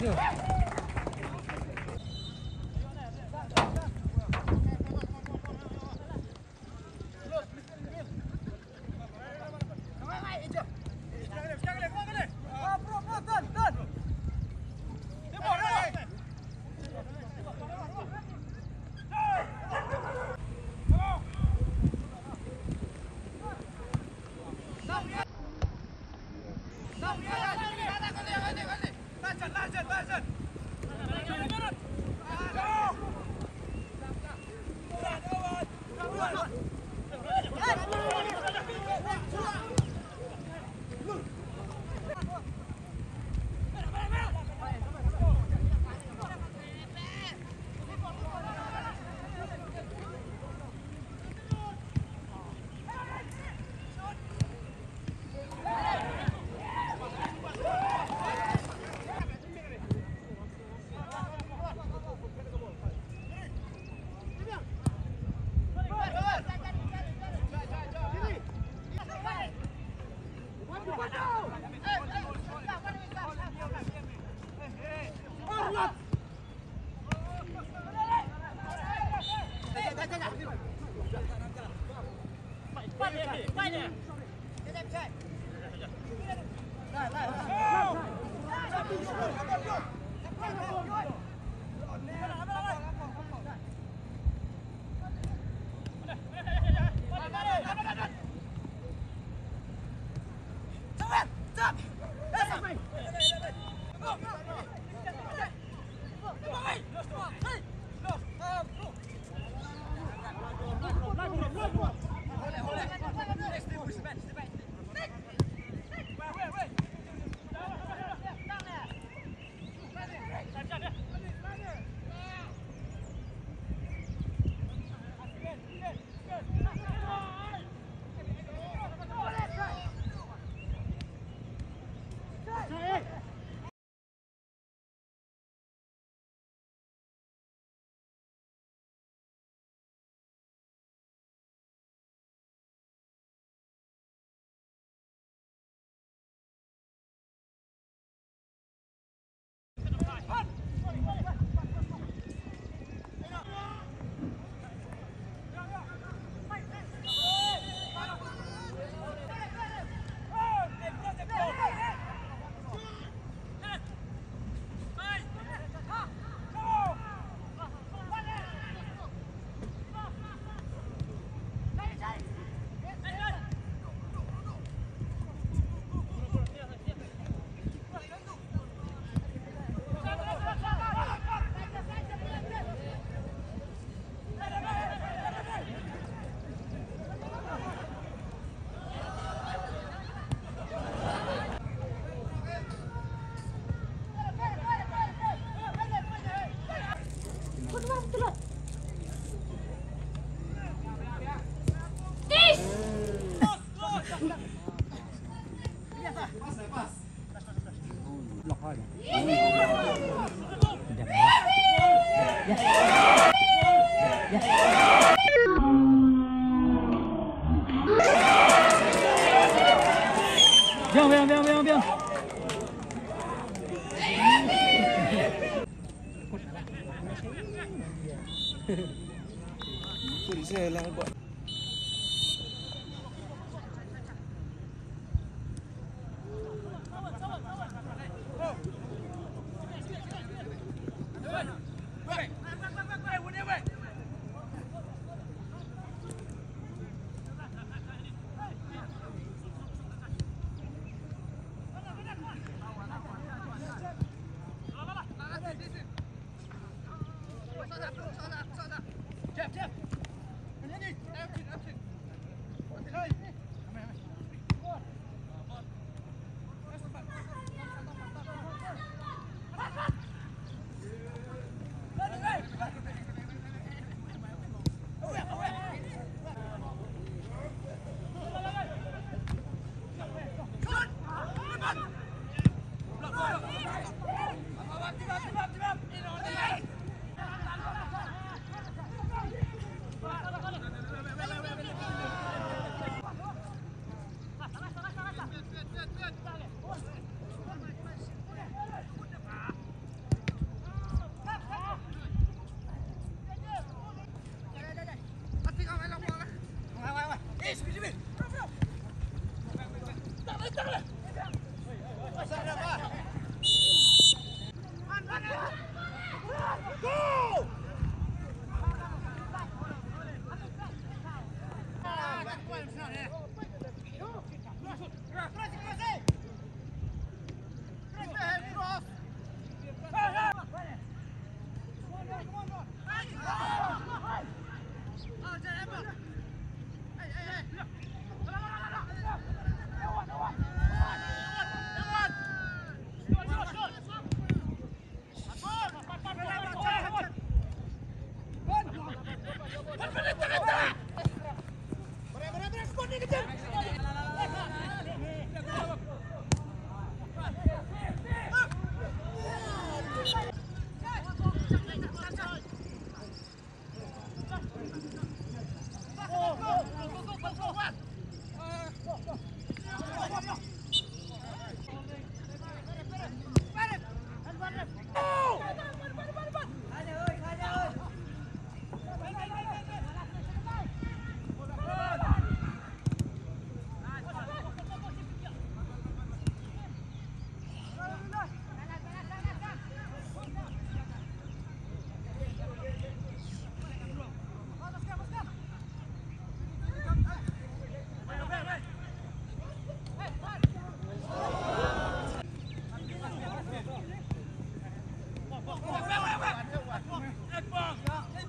Yeah, yeah. احسن احسن احسن Yeah.